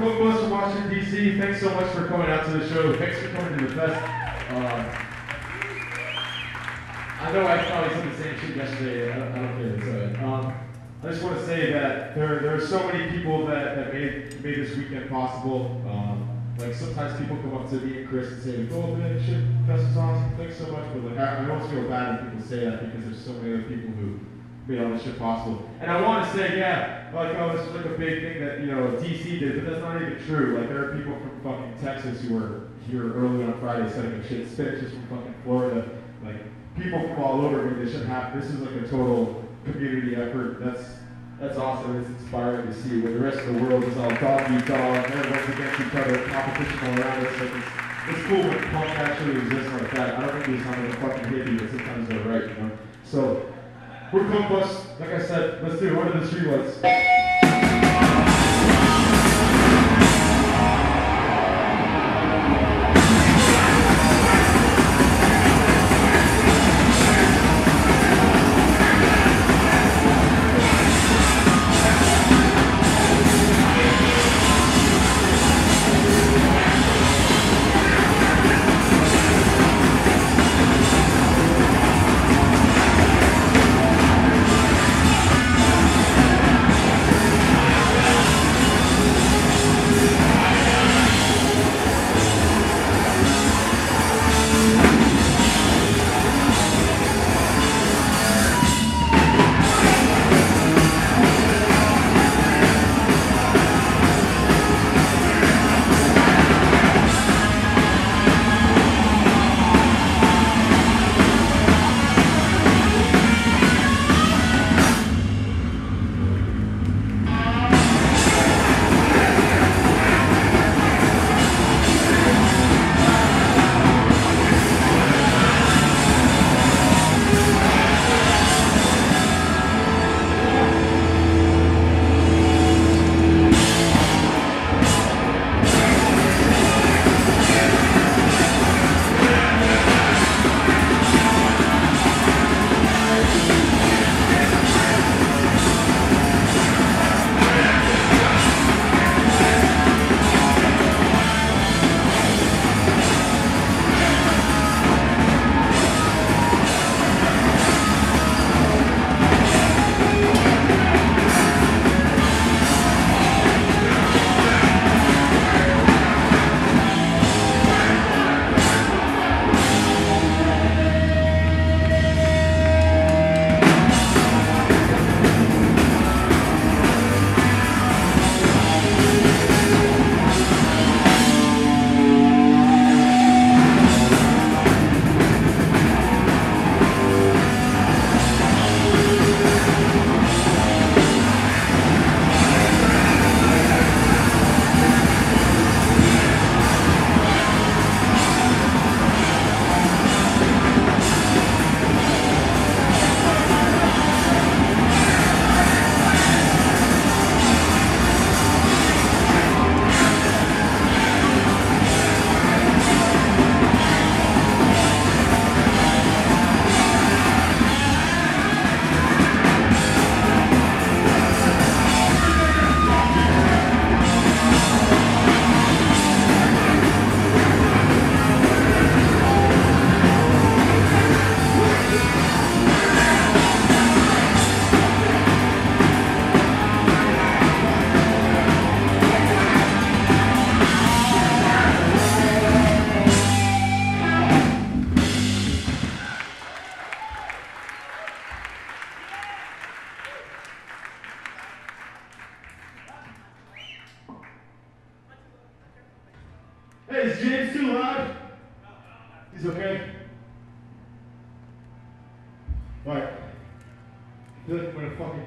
From Washington, D.C. Thanks so much for coming out to the show. Thanks for coming to the fest. Uh, I know I probably said the same shit yesterday. I don't, I don't care. It's. Um, I just want to say that there, there are so many people that, that made, made this weekend possible. Um, like sometimes people come up to me and Chris and say, "Oh man, shit, fest is awesome. Thanks so much." But like, I, I always feel bad when people say that because there's so many other people who made all this shit possible. And I want to say, yeah, like, oh, this is like a big thing that, you know, DC did, but that's not even true. Like, there are people from fucking Texas who were here early on Friday setting up shit, Spitches from fucking Florida. Like, people from all over, I mean, this should happen. This is like a total community effort. That's, that's awesome. It's inspiring to see when the rest of the world is all dog eat dog, everyone's against each other, competition all around us. Like, it's, it's cool when punk actually exists like that. I don't think we sound like a fucking hippie, but sometimes they're right, you know? So, we're Coke Bust. Like I said, let's do. What are the streetlights?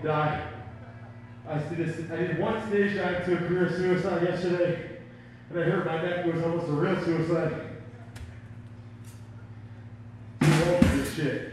Die. I did this. I did one stage dive to a career suicide yesterday, and I heard my neck was almost a real suicide. Too this shit.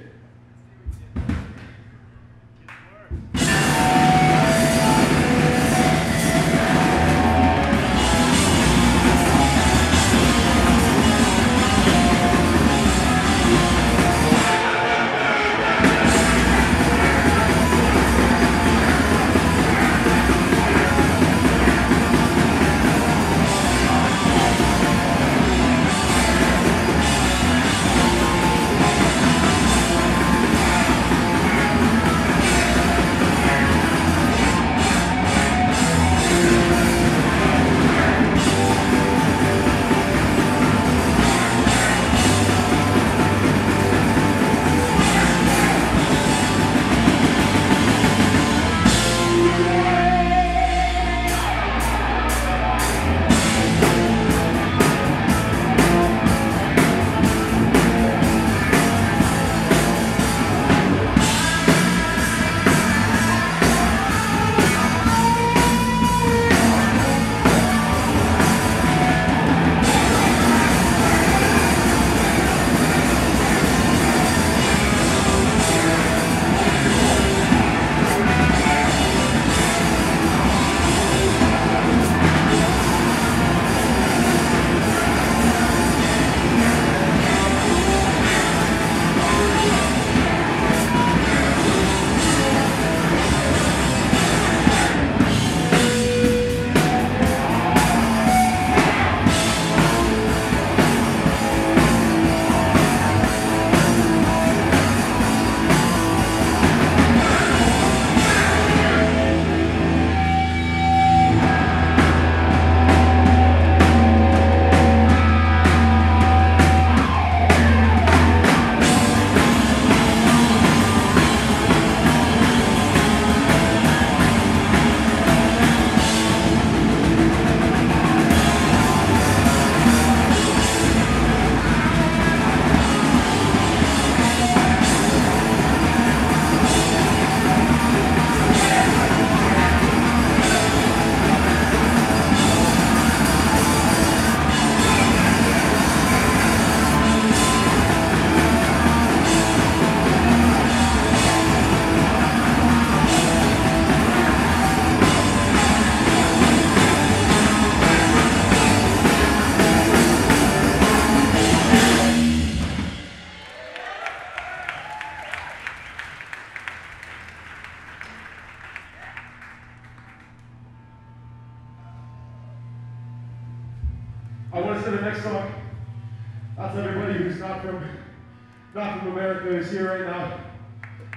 America is here right now.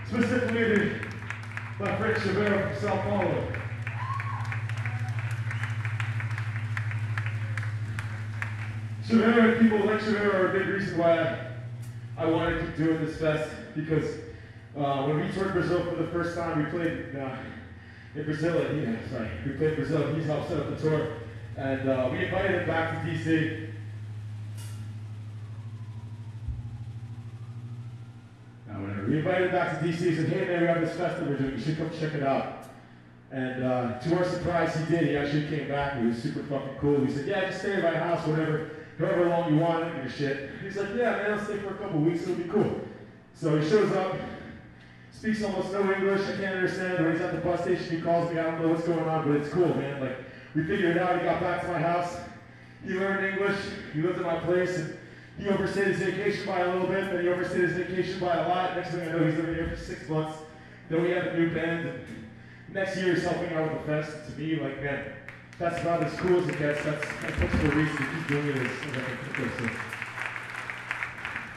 Specifically my friend Chavero from Sao Paulo. Chavero people like Chavero are a big reason why I, wanted to doing this fest because uh, when we toured Brazil for the first time, we played uh, in Brazil. He, sorry, we played Brazil. He's helped set up the tour, and uh, we invited him back to DC. Now, whatever. We invited him back to DC. He said, "Hey man, we have this festival we're doing. You should come check it out." And uh, to our surprise, he did. He actually came back. He was super fucking cool. He said, "Yeah, just stay at my house, whatever, however long you want. I don't give a shit." He's like, "Yeah, man, I'll stay for a couple weeks. It'll be cool." So he shows up speaks almost no English. I can't understand. When he's at the bus station, he calls me. I don't know what's going on, but it's cool, man. Like we figured it out. He got back to my house. He learned English. He lived at my place, and he overstayed his vacation by a little bit. Then he overstayed his vacation by a lot. Next thing I know, he's living here for six months. Then we have a new band. And next year, he's helping out with the fest. To me, like man, that's about as cool as it gets. That's that's what's the reason to keep doing it. Is, is like a so.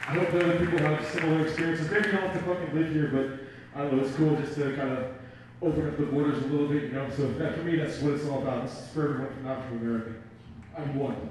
I hope that other people have similar experiences. Maybe you don't have to fucking live here, but I don't know, it's cool just to kind of open up the borders a little bit, you know. So that, for me, that's what it's all about. This is for everyone from from America. I'm one.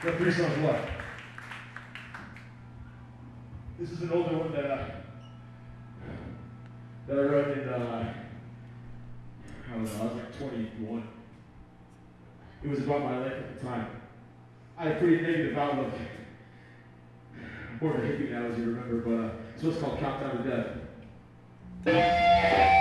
Three songs left. This is an older one that uh, that I wrote in uh, I don't know, I was like 21. It was about my life at the time. I had a pretty negative outlook. I'm more of a hippie now, as you remember, but uh, it's what's called Countdown to Death.